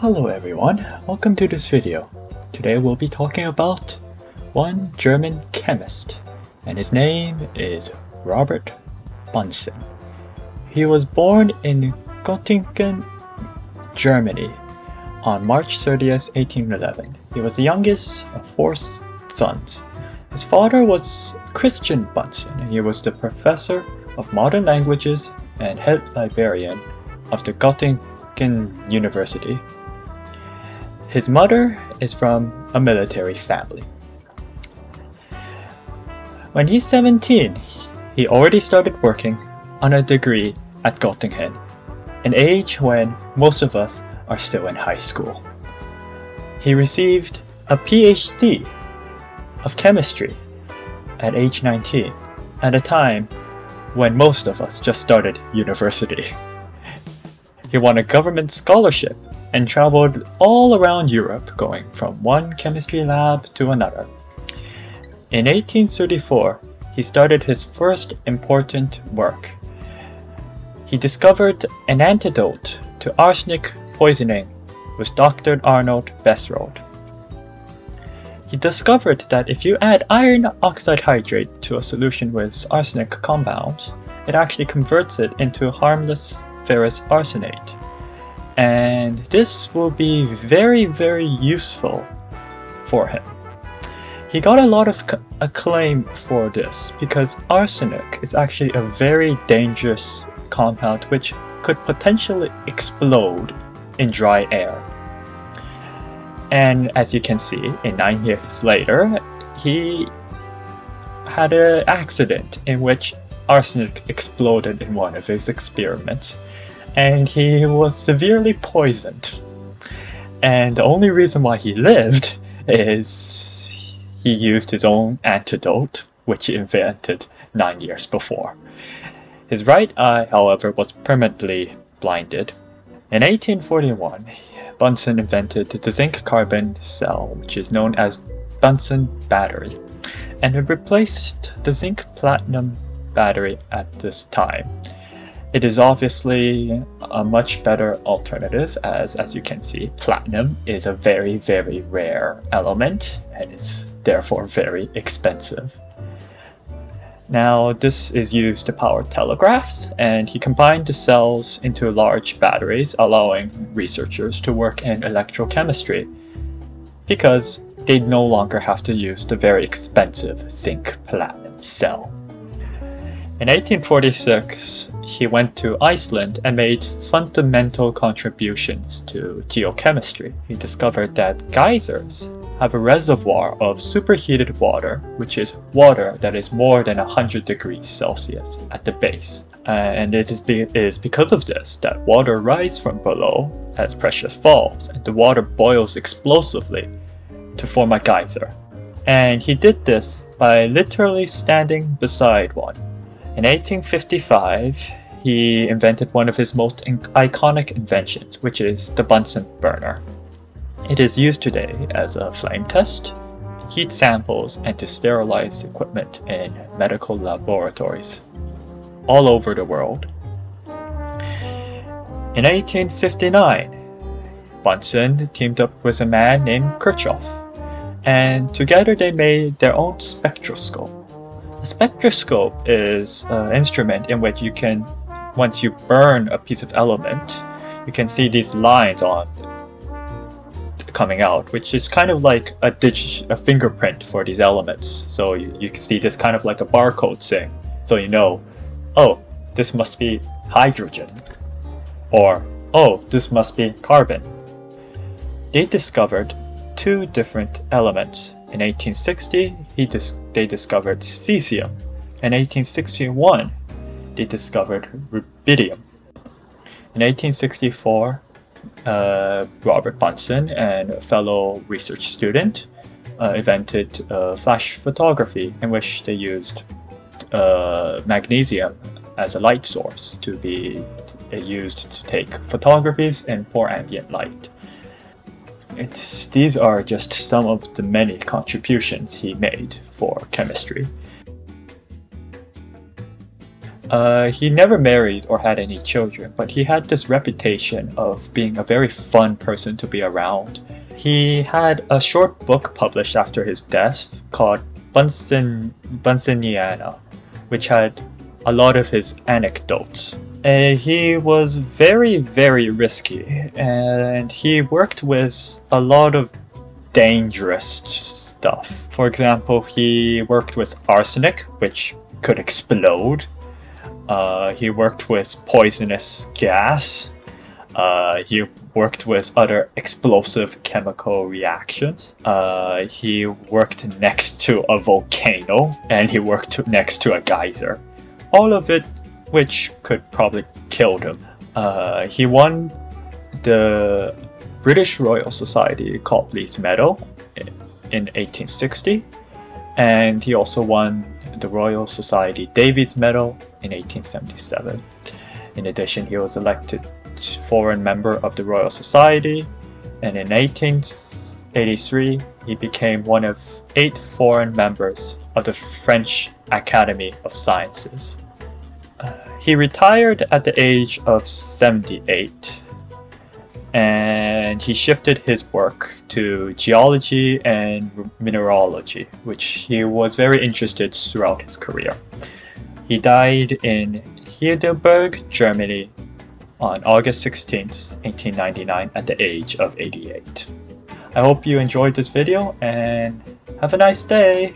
Hello everyone, welcome to this video. Today we'll be talking about one German chemist, and his name is Robert Bunsen. He was born in Göttingen, Germany on March 30th, 1811. He was the youngest of four sons. His father was Christian Bunsen, and he was the professor of modern languages and head librarian of the Göttingen University. His mother is from a military family. When he's 17, he already started working on a degree at Göttingen, an age when most of us are still in high school. He received a PhD of chemistry at age 19, at a time when most of us just started university. He won a government scholarship and traveled all around Europe, going from one chemistry lab to another. In 1834, he started his first important work. He discovered an antidote to arsenic poisoning with Dr. Arnold Berthold. He discovered that if you add iron oxide hydrate to a solution with arsenic compounds, it actually converts it into harmless ferrous arsenate and this will be very very useful for him. He got a lot of acclaim for this because arsenic is actually a very dangerous compound which could potentially explode in dry air. And as you can see, in nine years later, he had an accident in which arsenic exploded in one of his experiments and he was severely poisoned. And the only reason why he lived is he used his own antidote, which he invented nine years before. His right eye, however, was permanently blinded. In 1841, Bunsen invented the zinc carbon cell, which is known as Bunsen battery, and it replaced the zinc platinum battery at this time. It is obviously a much better alternative as, as you can see, platinum is a very, very rare element and is therefore very expensive. Now, this is used to power telegraphs, and he combined the cells into large batteries, allowing researchers to work in electrochemistry because they no longer have to use the very expensive zinc platinum cell. In 1846, he went to Iceland and made fundamental contributions to geochemistry. He discovered that geysers have a reservoir of superheated water, which is water that is more than 100 degrees Celsius at the base. Uh, and it is, be it is because of this that water rises from below as pressure falls, and the water boils explosively to form a geyser. And he did this by literally standing beside one. In 1855, he invented one of his most iconic inventions, which is the Bunsen burner. It is used today as a flame test, heat samples, and to sterilize equipment in medical laboratories all over the world. In 1859, Bunsen teamed up with a man named Kirchhoff, and together they made their own spectroscope. A spectroscope is an instrument in which you can, once you burn a piece of element, you can see these lines on coming out, which is kind of like a dig a fingerprint for these elements. So you, you can see this kind of like a barcode thing. So you know, oh, this must be hydrogen. Or, oh, this must be carbon. They discovered two different elements in 1860, dis they discovered cesium. In 1861, they discovered rubidium. In 1864, uh, Robert Bunsen and a fellow research student uh, invented uh, flash photography in which they used uh, magnesium as a light source to be used to take photographies in poor ambient light. It's, these are just some of the many contributions he made for chemistry. Uh, he never married or had any children, but he had this reputation of being a very fun person to be around. He had a short book published after his death called Bunsen, Bunseniana, which had a lot of his anecdotes. And he was very, very risky, and he worked with a lot of dangerous stuff. For example, he worked with arsenic, which could explode. Uh, he worked with poisonous gas. Uh, he worked with other explosive chemical reactions. Uh, he worked next to a volcano, and he worked next to a geyser. All of it which could probably kill him. Uh, he won the British Royal Society Copley's Medal in 1860, and he also won the Royal Society Davies Medal in 1877. In addition, he was elected foreign member of the Royal Society, and in 1883 he became one of eight foreign members of the French Academy of Sciences. Uh, he retired at the age of 78 and he shifted his work to geology and mineralogy, which he was very interested throughout his career. He died in Heidelberg, Germany on August 16, 1899 at the age of 88. I hope you enjoyed this video and have a nice day!